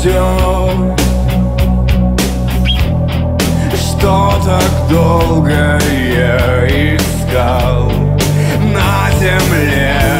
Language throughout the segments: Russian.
все Что так долго я искал На земле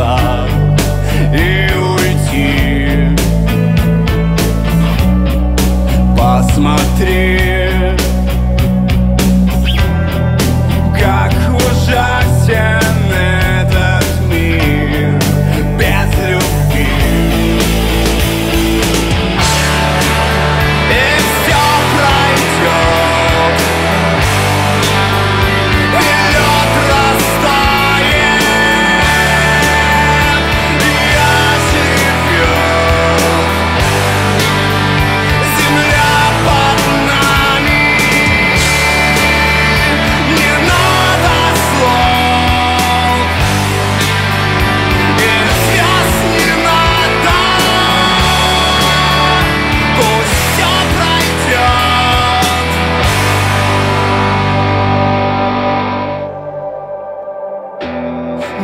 love.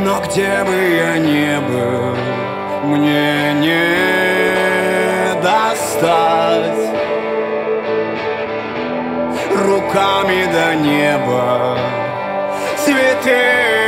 Но где бы я ни был, мне не достать. Руками до неба цветы